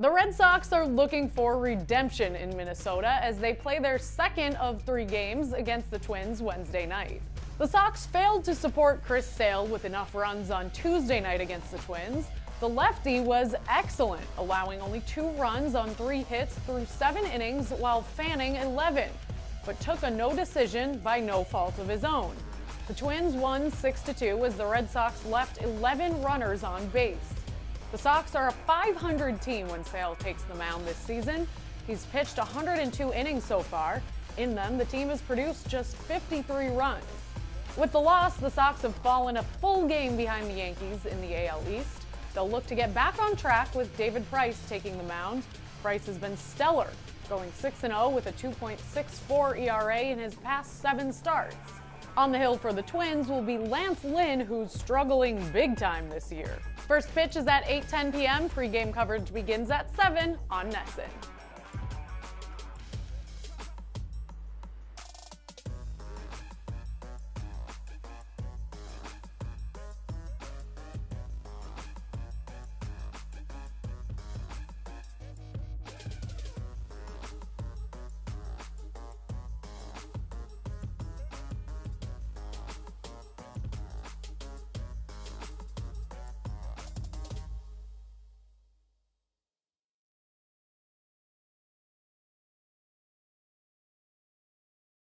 The Red Sox are looking for redemption in Minnesota as they play their second of three games against the Twins Wednesday night. The Sox failed to support Chris Sale with enough runs on Tuesday night against the Twins. The lefty was excellent, allowing only two runs on three hits through seven innings while fanning 11, but took a no decision by no fault of his own. The Twins won 6 2 as the Red Sox left 11 runners on base. The Sox are a 500 team when Sale takes the mound this season. He's pitched 102 innings so far. In them, the team has produced just 53 runs. With the loss, the Sox have fallen a full game behind the Yankees in the AL East. They'll look to get back on track with David Price taking the mound. Price has been stellar, going 6 0 with a 2.64 ERA in his past seven starts. On the hill for the Twins will be Lance Lynn, who's struggling big time this year. First pitch is at 8:10 p.m. Pre-game coverage begins at 7 on NESN.